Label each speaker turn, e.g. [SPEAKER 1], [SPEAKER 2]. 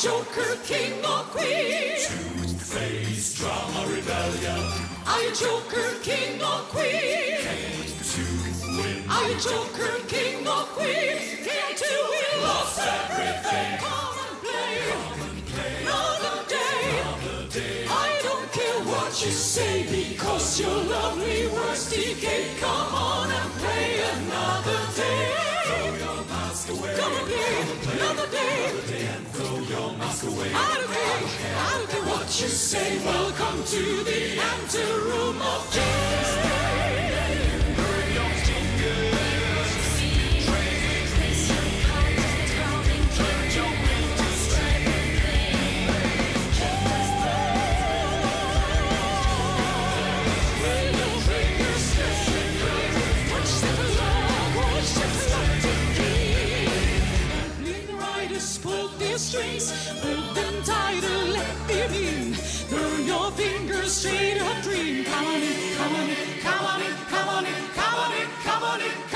[SPEAKER 1] Joker, King or Queen? Two-Face drama rebellion. Are you Joker, King or Queen?
[SPEAKER 2] Came to win.
[SPEAKER 1] Are you Joker, King or Queen? Came to win, lost everything. Come and play another day. I don't care what you say because your lovely words decay. Come on and play another day.
[SPEAKER 2] Throw your mask away.
[SPEAKER 1] Come and play another day ask don't care here, do what you say. Welcome to the anteroom of Jane. In, come on in, come on in, come on in.